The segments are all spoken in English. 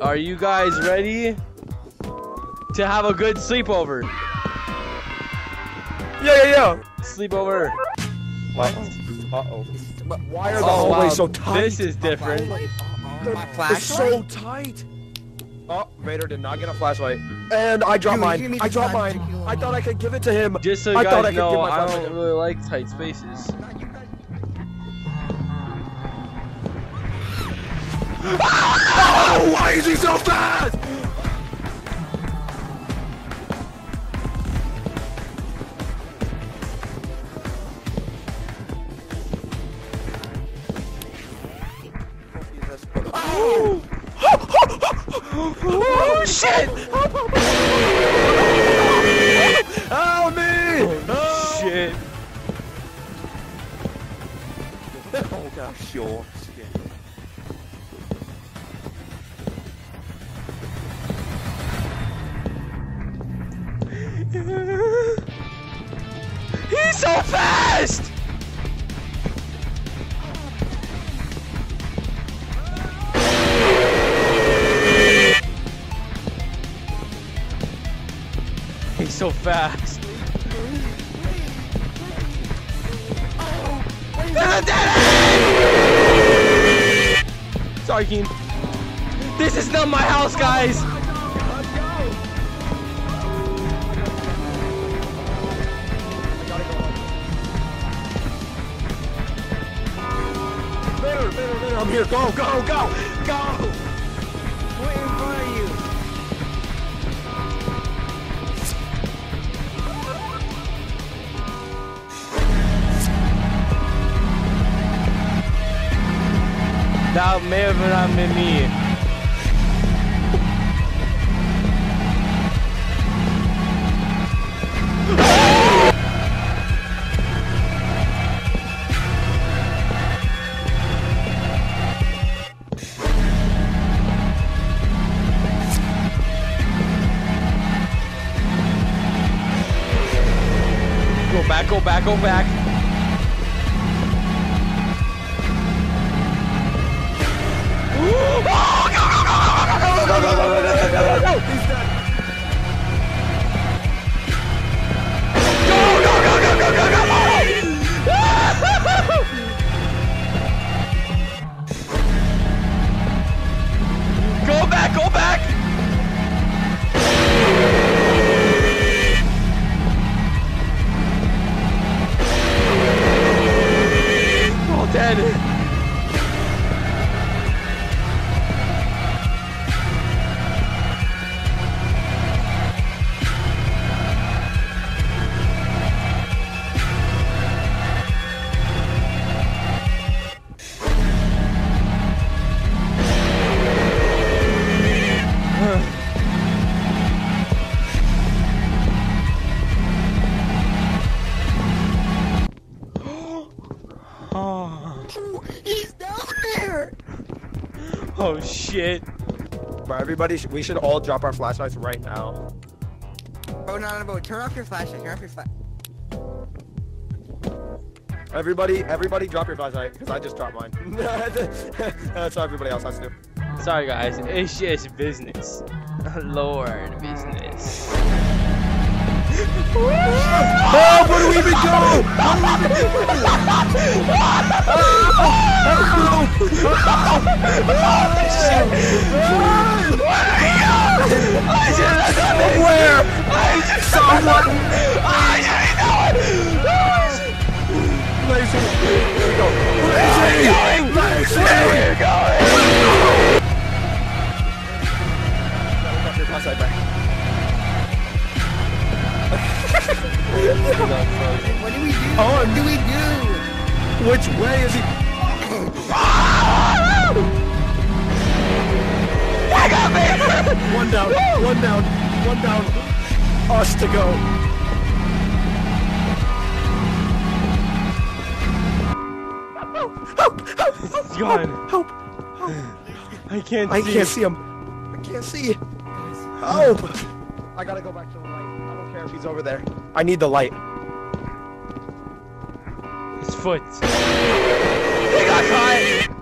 Are you guys ready to have a good sleepover? Yeah, yeah, yeah. Sleepover. What? Uh-oh. Why are the Oh, hallways wow. so tight? This is different. My It's so tight. Oh, Vador did not get a flashlight. And I dropped Dude, mine. I dropped mine. I thought I could give it to him. Just so you I thought I guys could give know, my I flashlight don't really like tight spaces. Oh, why is he so fast? Oh shit! Help me! Oh shit! Oh gosh, sure. He's so fast! He's so fast. Sorry, Keen. This is not my house, guys! Here. Go, go, go, go! Wait in front of you. That may have not been me. Go back, go back, go back. Go dead. Oh, ah. He's down there. oh shit. Bro, everybody, sh- we should all drop our flashlights right now. Oh, no, no, no. Turn off your flashlight. Turn off your flash. Everybody, everybody drop your flashlight, because I just dropped mine. That's how everybody else has to do. Sorry guys, it's just business. Lord, business. Oh, what do we even do? Where? Someone! Lazy! Here we go! Lazy! Lazy! Where. What do we do? Oh, what do we do? Which way is he? One down, one down, one down. Us to go. It's gone. Help! I can't I see. can't see him. I can't see. Help! I gotta go back to the light. I don't care if he's over there. I need the light. His foot. He got caught.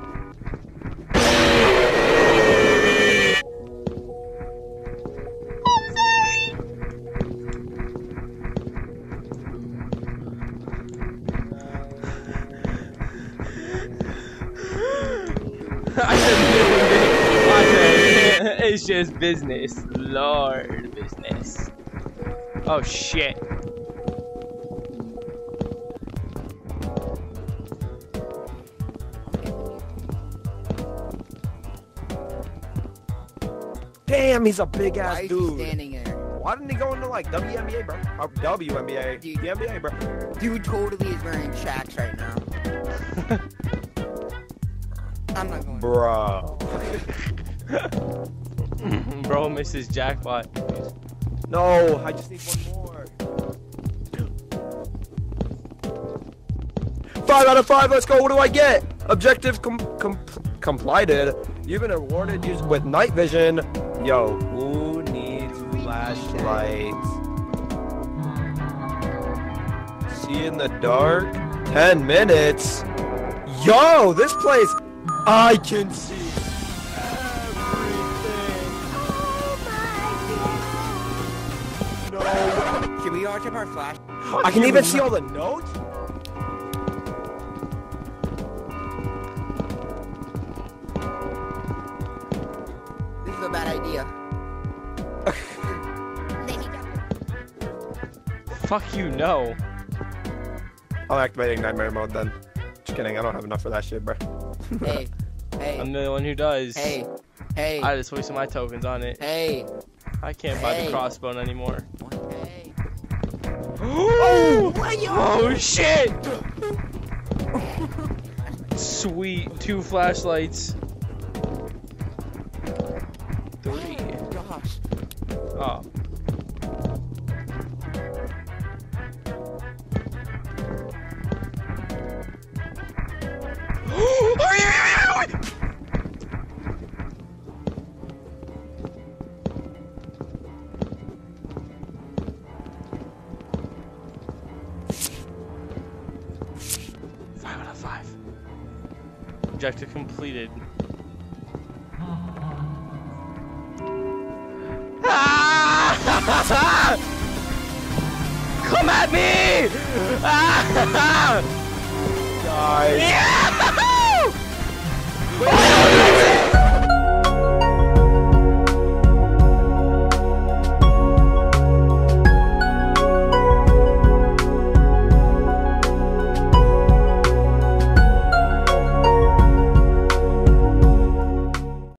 Just business. Lord business. Oh shit. Damn, he's a big Why ass dude. standing there? Why didn't he go into like WNBA, bro? Oh, or WNBA, Dude. the NBA, bro. Dude totally is wearing shacks right now. I'm not going. Bro. Bro misses jackpot. No, I just need one more. Five out of five. Let's go. What do I get? Objective com- com- completed. You've been awarded with night vision. Yo, who needs flashlights? See in the dark. Ten minutes. Yo, this place. I can see No. Should we all check our flash? I can even see all the notes. This is a bad idea. Fuck you, no. I'm activating nightmare mode then. Just kidding. I don't have enough for that shit, bro. hey, hey, I'm the one who does. hey, hey, I just wasted my tokens on it. hey, I can't buy the Hey. crossbow anymore. oh, oh shit! Sweet, two flashlights. Oh, Three. Gosh. Oh. Objective completed. Ah! Come at me! Ah! Guys. Yeah!